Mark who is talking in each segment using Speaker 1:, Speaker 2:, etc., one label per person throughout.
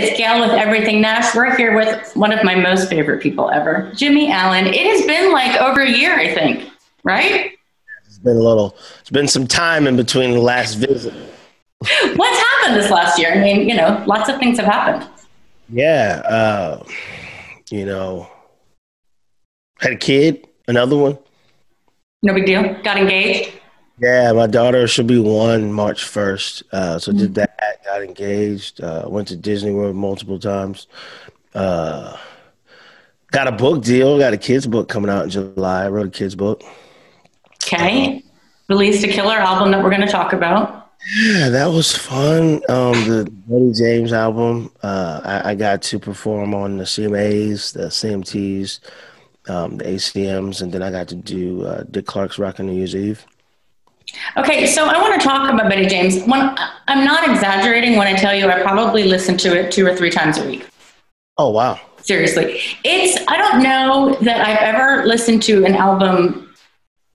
Speaker 1: It's Gail with Everything Nash. We're here with one of my most favorite people ever, Jimmie Allen. It has been like over a year, I think, right?
Speaker 2: It's been a little, it's been some time in between the last visit.
Speaker 1: What's happened this last year? I mean, you know, lots of things have happened.
Speaker 2: Yeah. Uh, you know, had a kid, another one.
Speaker 1: No big deal. Got engaged.
Speaker 2: Yeah, my daughter should be one March 1st. Uh, so mm-hmm. did that, got engaged, uh, went to Disney World multiple times. Uh, got a book deal, got a kid's book coming out in July. I wrote a kid's book.
Speaker 1: Okay. Released a killer album that we're going to talk about.
Speaker 2: Yeah, that was fun. Um, the Bettie James album, uh, I, I, got to perform on the CMAs, the CMTs, um, the ACMs, and then I got to do uh, Dick Clark's Rockin' New Year's Eve.
Speaker 1: Okay, so I want to talk about Bettie James. When I'm not exaggerating when I tell you I probably listen to it two or three times a week.
Speaker 2: Oh wow.
Speaker 1: Seriously. It's I don't know that I've ever listened to an album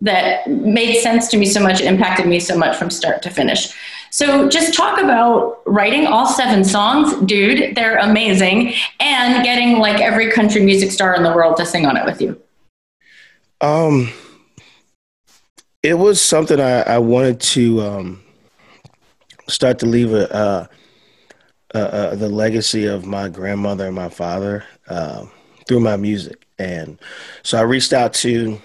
Speaker 1: that made sense to me so much, impacted me so much from start to finish. So just talk about writing all seven songs, dude, they're amazing, and getting like every country music star in the world to sing on it with you.
Speaker 2: Um it was something I, I wanted to um, start to leave a, uh, uh, uh, the legacy of my grandmother and my father uh, through my music. And so I reached out to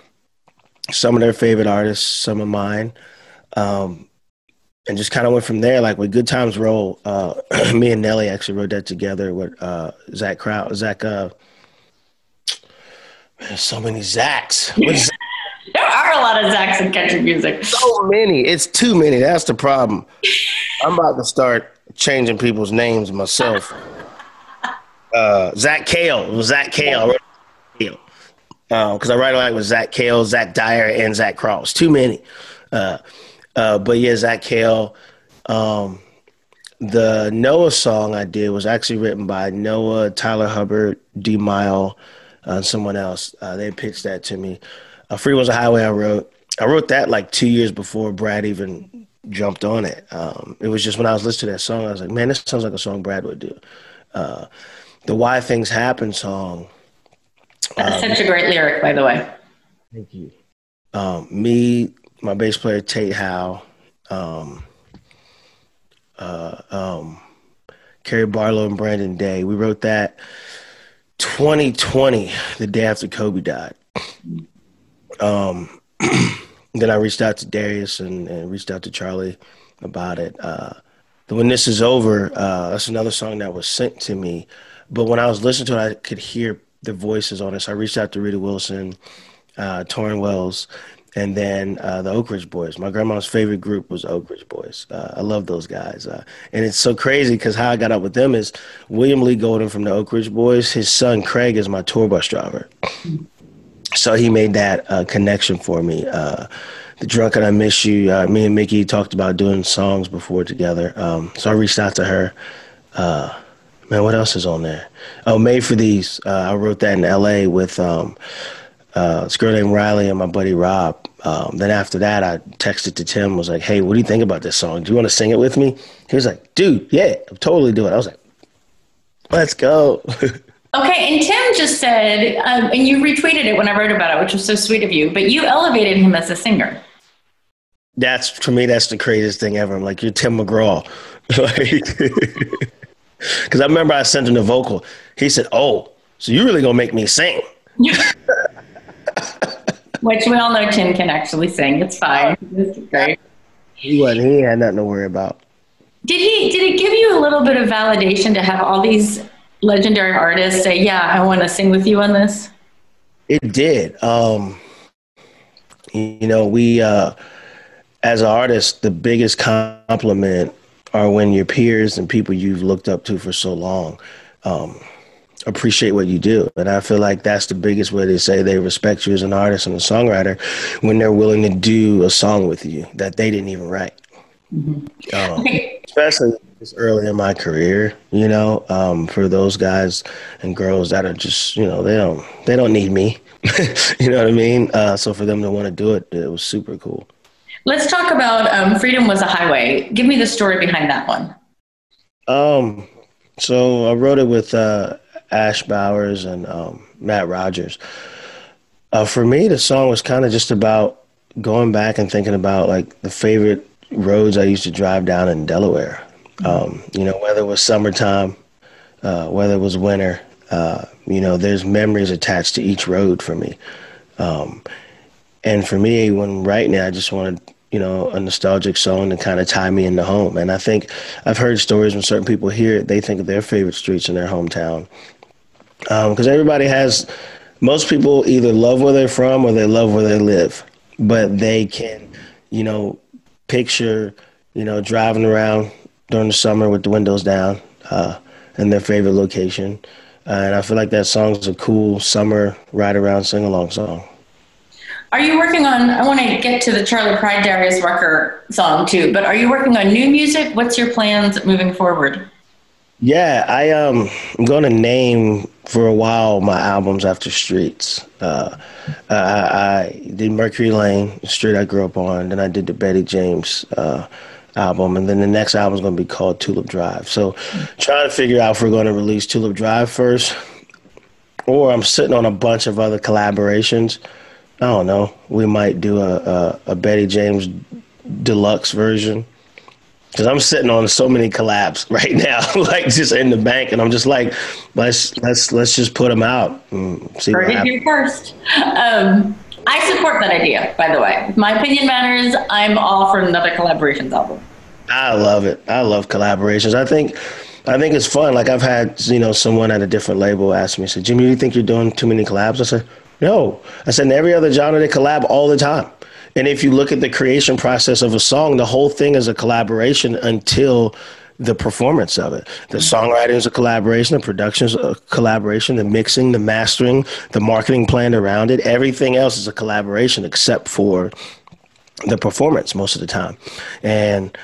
Speaker 2: some of their favorite artists, some of mine, um, and just kind of went from there. Like with Good Times Roll, me and Nelly actually wrote that together with Zach Kraut. Zach, so many Zachs. What's
Speaker 1: there are a lot of Zachs in country music.
Speaker 2: So many. It's too many. That's the problem. I'm about to start changing people's names myself. Uh, Zach Kale. It was Zach Kale. Because uh, I write a lot with Zach Kale, Zach Dyer, and Zach Cross. Too many. Uh, uh, but yeah, Zach Kale. Um, the Noah song I did was actually written by Noah, Tyler Hubbard, D Mile, and someone else. Uh, they pitched that to me. Uh, Freedom was a highway I wrote. I wrote that like two years before Brad even jumped on it. Um, it was just when I was listening to that song, I was like, man, this sounds like a song Brad would do. Uh, the Why Things Happen song.
Speaker 1: That's um, such a great lyric, by the way.
Speaker 2: Thank you. Um, me, my bass player Tate Howe, um, uh, um, Kerry Barlow, and Brandon Day. We wrote that 2020, the day after Kobe died. Um, then I reached out to Darius and, and, reached out to Charley about it. Uh, when this is over, uh, that's another song that was sent to me. But when I was listening to it, I could hear the voices on it. So I reached out to Rita Wilson, uh, Tauren Wells, and then uh, the Oak Ridge Boys. My grandma's favorite group was Oak Ridge Boys. Uh, I love those guys. Uh, and it's so crazy because how I got up with them is William Lee Golden from the Oak Ridge Boys. His son Craig is my tour bus driver so he made that uh, connection for me. Uh, the drunk and I miss you. Uh, me and Mickey talked about doing songs before together. Um, so I reached out to her. Uh, man, what else is on there? Oh, made for these. Uh, I wrote that in L.A. with um, uh, this girl named Riley and my buddy Rob. Um, then after that, I texted to Tim. Was like, "Hey, what do you think about this song? Do you want to sing it with me?" He was like, "Dude, yeah, I'm totally do it." I was like, "Let's go."
Speaker 1: Okay, and Tim just said, um, and you retweeted it when I wrote about it, which was so sweet of you, but you elevated him as a singer.
Speaker 2: That's, for me, that's the craziest thing ever. I'm like, you're Tim McGraw. Because I remember I sent him the vocal. He said, oh, so you're really going to make me sing?
Speaker 1: which we all know Tim can actually sing. It's fine. It's great.
Speaker 2: He wasn't. He had nothing to worry about.
Speaker 1: Did he? Did it give you a little bit of validation to have all these legendary artists say, "Yeah, I want to sing with you on this"?
Speaker 2: It did. Um, you know, we uh, as artists, the biggest compliment are when your peers and people you've looked up to for so long um, appreciate what you do. And I feel like that's the biggest way they say they respect you as an artist and a songwriter when they're willing to do a song with you that they didn't even write. Mm-hmm. Um, especially it's early in my career, you know, um, for those guys and girls that are just, you know, they don't they don't need me. you know what I mean? Uh, so for them to want to do it, it was super cool.
Speaker 1: Let's talk about um, Freedom Was a Highway. Give me the story behind that one.
Speaker 2: Um, So I wrote it with uh, Ash Bowers and um, Matt Rogers. Uh, for me, the song was kind of just about going back and thinking about like the favorite roads I used to drive down in Delaware. Um, you know, whether it was summertime, uh, whether it was winter, uh, you know, there's memories attached to each road for me. Um, and for me, when writing it, I just wanted, you know, a nostalgic song to kind of tie me into home. And I think I've heard stories when certain people hear it, they think of their favorite streets in their hometown. Because um, everybody has, most people either love where they're from or they love where they live, but they can, you know, picture, you know, driving around during the summer with the windows down uh, in their favorite location. Uh, and I feel like that song's a cool summer ride around sing along song.
Speaker 1: Are you working on? I want to get to the Charley Pride Darius Rucker song too, but are you working on new music? What's your plans moving forward?
Speaker 2: Yeah, I um, I'm going to name for a while my albums after streets. Uh, I, I, did Mercury Lane, street I grew up on. Then I did the Bettie James uh, album, and then the next album is going to be called Tulip Drive. So, trying to figure out if we're going to release Tulip Drive first, or I'm sitting on a bunch of other collaborations. I don't know. We might do a, a, a Bettie James deluxe version because I'm sitting on so many collabs right now, like just in the bank, and I'm just like, let's let's let's just put them out and see
Speaker 1: Heard what first. Um, I support that idea, by the way. My opinion matters, I'm all for another collaborations album.
Speaker 2: I love it. I love collaborations. I think I think it's fun. Like I've had, you know, someone at a different label ask me, said, Jimmie, do you think you're doing too many collabs? I said, No. I said in every other genre they collab all the time. And if you look at the creation process of a song, the whole thing is a collaboration until the performance of it. The songwriting is a collaboration, the production is a collaboration, the mixing, the mastering, the marketing plan around it. Everything else is a collaboration except for the performance most of the time. And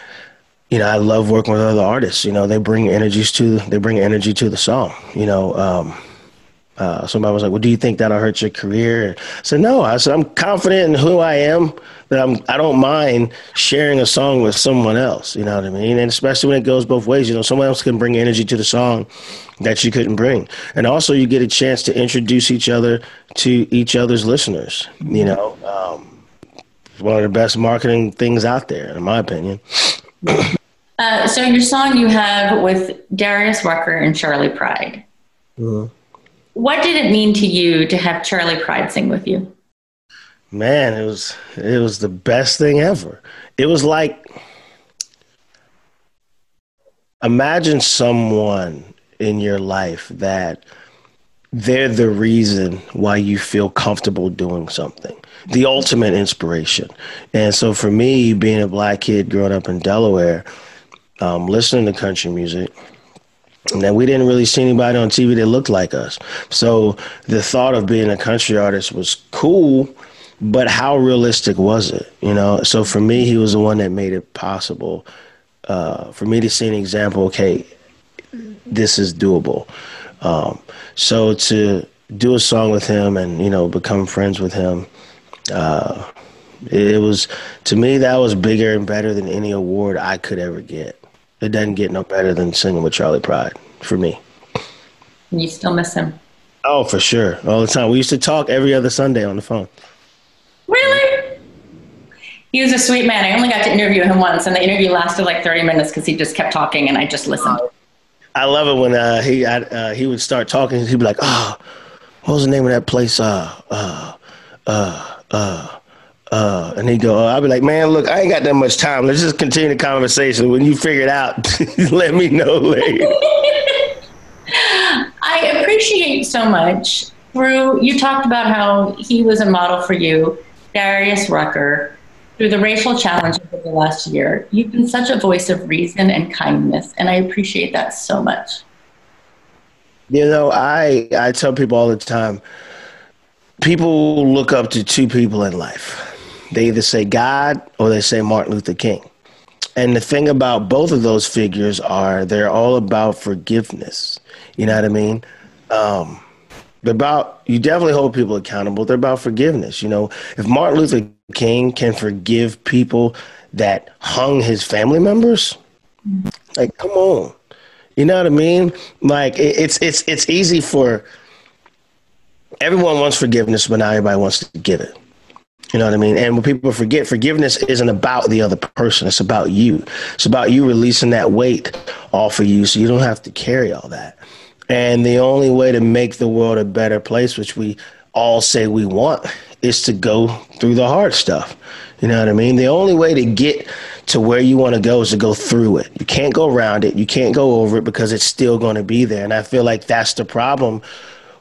Speaker 2: you know, I love working with other artists. You know, they bring energies to they bring energy to the song. You know, um, uh, somebody was like, "Well, do you think that'll hurt your career?" I said, "No." I said, "I'm confident in who I am. That I'm. I don't mind sharing a song with someone else. You know what I mean? And especially when it goes both ways. You know, someone else can bring energy to the song that you couldn't bring, and also you get a chance to introduce each other to each other's listeners. You know, um, one of the best marketing things out there, in my opinion."
Speaker 1: Uh, so your song you have with Darius Rucker and Charley Pride. Mm-hmm what did it mean to you to have Charley Pride sing with you?
Speaker 2: Man, it was it was the best thing ever. It was like imagine someone in your life that they're the reason why you feel comfortable doing something the ultimate inspiration and so for me being a black kid growing up in delaware um, listening to country music and then we didn't really see anybody on TV that looked like us. So the thought of being a country artist was cool, but how realistic was it? You know, so for me, he was the one that made it possible uh, for me to see an example. Okay, this is doable. Um, so to do a song with him and you know become friends with him, uh, it was to me that was bigger and better than any award I could ever get it doesn't get no better than singing with Charley Pride for me.
Speaker 1: You still miss him?
Speaker 2: Oh, for sure, all the time. We used to talk every other Sunday on the phone.
Speaker 1: Really? He was a sweet man. I only got to interview him once, and the interview lasted like 30 minutes because he just kept talking, and I just listened.
Speaker 2: I love it when uh, he uh, he would start talking. He'd be like, "Oh, what was the name of that place? Uh, uh, uh, uh." Uh, and he go, oh, I'll be like, man, look, I ain't got that much time. Let's just continue the conversation. When you figure it out, let me know later.
Speaker 1: I appreciate so much. Through you talked about how he was a model for you, Darius Rucker. Through the racial challenges of the last year, you've been such a voice of reason and kindness, and I appreciate that so much.
Speaker 2: You know, I I tell people all the time, people look up to two people in life they either say God or they say Martin Luther King. And the thing about both of those figures are they're all about forgiveness. You know what I mean? Um, they're about you definitely hold people accountable. They're about forgiveness. You know, if Martin Luther King can forgive people that hung his family members, like come on. You know what I mean? Like it, it's it's it's easy for everyone wants forgiveness, but not everybody wants to give it. You know what I mean? And when people forget, forgiveness isn't about the other person. It's about you. It's about you releasing that weight off of you so you don't have to carry all that. And the only way to make the world a better place, which we all say we want, is to go through the hard stuff. You know what I mean? The only way to get to where you want to go is to go through it. You can't go around it. You can't go over it because it's still going to be there. And I feel like that's the problem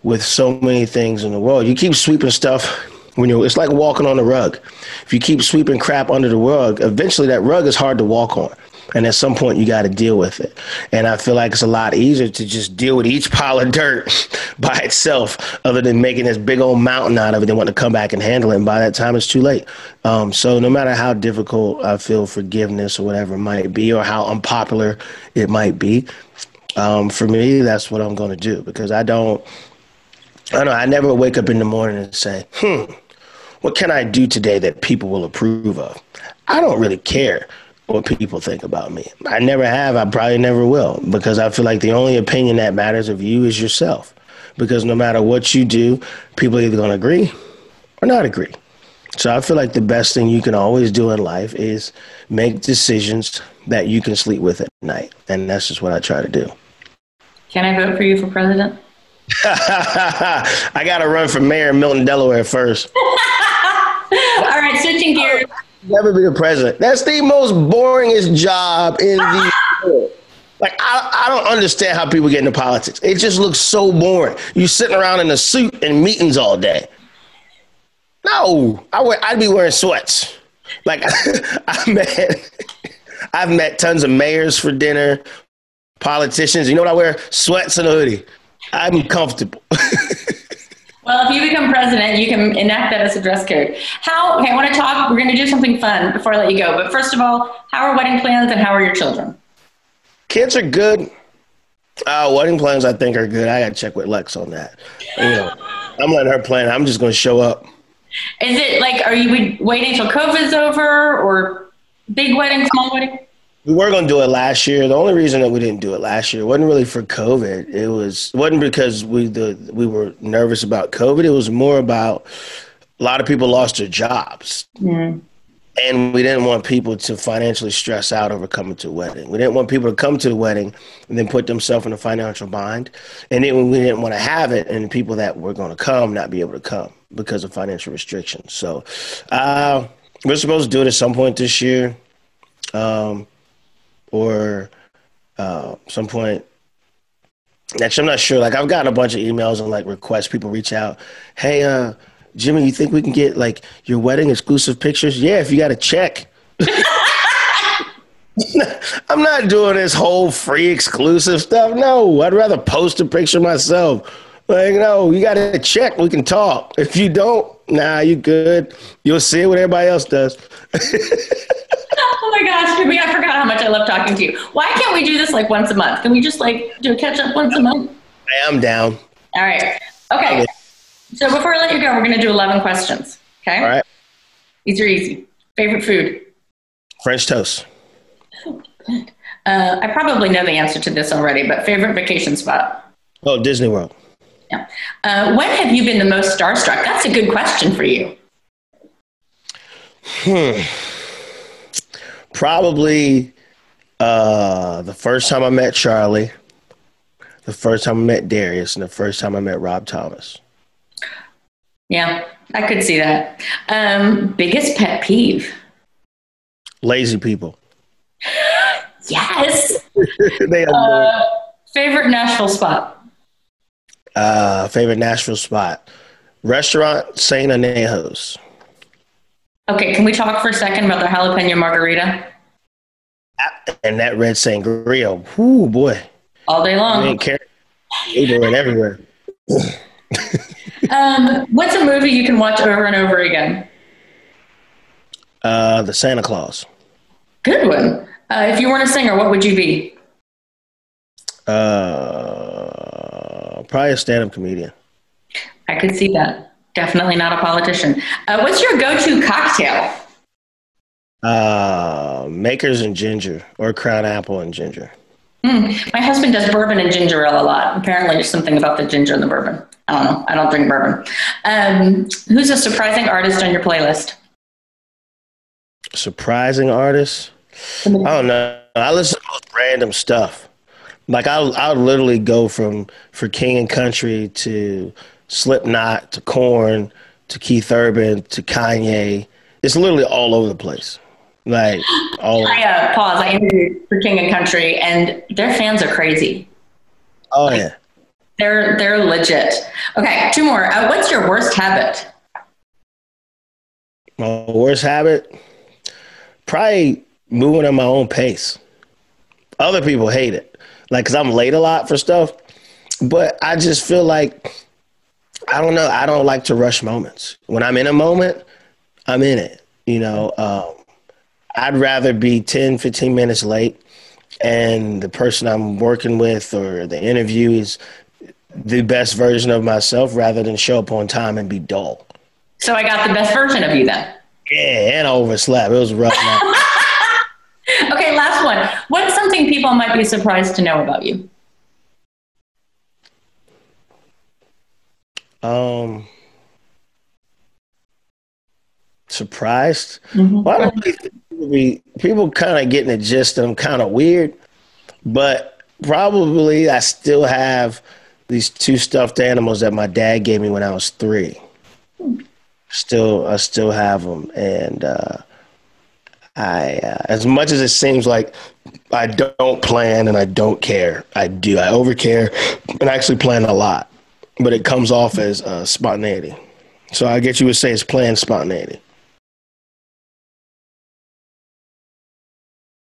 Speaker 2: with so many things in the world. You keep sweeping stuff when you it's like walking on a rug. If you keep sweeping crap under the rug, eventually that rug is hard to walk on. And at some point, you got to deal with it. And I feel like it's a lot easier to just deal with each pile of dirt by itself, other than making this big old mountain out of it and want to come back and handle it. And by that time, it's too late. Um, so no matter how difficult I feel forgiveness or whatever might be, or how unpopular it might be, um, for me, that's what I'm going to do because I don't. I don't know. I never wake up in the morning and say, "Hmm, what can I do today that people will approve of?" I don't really care what people think about me. I never have. I probably never will because I feel like the only opinion that matters of you is yourself. Because no matter what you do, people are either going to agree or not agree. So I feel like the best thing you can always do in life is make decisions that you can sleep with at night. And that's just what I try to do.
Speaker 1: Can I vote for you for president?
Speaker 2: I got to run for mayor in Milton, Delaware first.
Speaker 1: All right, switching gears
Speaker 2: never be a president. That's the most boringest job in the world. Like I, I don't understand how people get into politics. It just looks so boring. You sitting around in a suit and meetings all day. No, I would, I'd be wearing sweats. Like I met, I've met tons of mayors for dinner, politicians. You know what I wear? Sweats and a hoodie. I'm comfortable.
Speaker 1: Well, if you become president, you can enact that as a dress code. How, okay, I want to talk, we're going to do something fun before I let you go. But first of all, how are wedding plans and how are your children?
Speaker 2: Kids are good. Uh, wedding plans, I think, are good. I got to check with Lex on that. You know, I'm letting her plan. I'm just going to show up.
Speaker 1: Is it like, are you waiting until COVID's over or big wedding, small wedding?
Speaker 2: We were going to do it last year. The only reason that we didn't do it last year wasn't really for COVID. It was wasn't because we the we were nervous about COVID. It was more about a lot of people lost their jobs. Mm. And we didn't want people to financially stress out over coming to a wedding. We didn't want people to come to the wedding and then put themselves in a financial bind. And then we didn't want to have it and people that were going to come not be able to come because of financial restrictions. So uh, we're supposed to do it at some point this year. Um, or uh, some point. Actually, I'm not sure. Like, I've gotten a bunch of emails and like requests. People reach out. Hey, uh, Jimmie, you think we can get like your wedding exclusive pictures? Yeah, if you got a check. I'm not doing this whole free exclusive stuff. No, I'd rather post a picture myself. Like, no, you got to check. We can talk. If you don't, nah, you good. You'll see what everybody else does.
Speaker 1: oh my gosh, Jimmie, I forgot how much I love talking to you. Why can't we do this like once a month? Can we just like do a catch up once a month?
Speaker 2: I am down.
Speaker 1: All right. Okay. So before I let you go, we're going to do 11 questions. Okay.
Speaker 2: All right.
Speaker 1: These are easy. Favorite food?
Speaker 2: French toast.
Speaker 1: Oh, good. Uh, I probably know the answer to this already, but favorite vacation spot?
Speaker 2: Oh, Disney World.
Speaker 1: Yeah. Uh, when have you been the most starstruck? That's a good question for you.
Speaker 2: Hmm. Probably uh, the first time I met Charley, the first time I met Darius, and the first time I met Rob Thomas.
Speaker 1: Yeah, I could see that. Um, biggest pet peeve?
Speaker 2: Lazy people.
Speaker 1: yes. they uh, favorite Nashville spot?
Speaker 2: Uh, favorite Nashville spot? Restaurant St. Anejo's.
Speaker 1: Okay, can we talk for a second about the jalapeno margarita?
Speaker 2: And that red sangria. Whoo, boy.
Speaker 1: All day long.
Speaker 2: I didn't care. They went everywhere.
Speaker 1: um, what's a movie you can watch over and over again?
Speaker 2: Uh, the Santa Claus.
Speaker 1: Good one. Uh, if you weren't a singer, what would you be?
Speaker 2: Uh, probably a stand-up comedian.
Speaker 1: I could see that. Definitely not a politician. Uh, what's your go-to cocktail?
Speaker 2: Uh, Makers and ginger, or Crown Apple and ginger.
Speaker 1: Hmm. My husband does bourbon and ginger ale a lot. Apparently, there's something about the ginger and the bourbon. I don't know. I don't drink bourbon. Um, who's a surprising artist on your playlist?
Speaker 2: Surprising artist? I don't know. I listen to random stuff. Like I'll I'll literally go from for King and Country to Slipknot to Korn to Keith Urban to Kanye. It's literally all over the place. Like all.
Speaker 1: I uh, pause. I interviewed for King and Country, and their fans are crazy.
Speaker 2: Oh yeah.
Speaker 1: They're they're legit. Okay, two more. Uh, what's your worst habit?
Speaker 2: My worst habit, probably moving at my own pace. Other people hate it, like because I'm late a lot for stuff. But I just feel like I don't know. I don't like to rush moments. When I'm in a moment, I'm in it. You know, um, I'd rather be 10, 15 minutes late and the person I'm working with or the interview is the best version of myself rather than show up on time and be dull.
Speaker 1: So I got the best version of you then.
Speaker 2: Yeah, and I overslept. It was rough.
Speaker 1: okay, last one. What's something people might be surprised to know about you?
Speaker 2: Um, surprised. Mm-hmm. Well, I don't think people, be, people kind of getting the gist I'm kind of weird, but probably I still have these two stuffed animals that my dad gave me when I was three. Still, I still have them, and uh, I, uh, as much as it seems like I don't plan and I don't care, I do. I overcare and I actually plan a lot, but it comes off as uh, spontaneity. So I guess you would say it's planned spontaneity.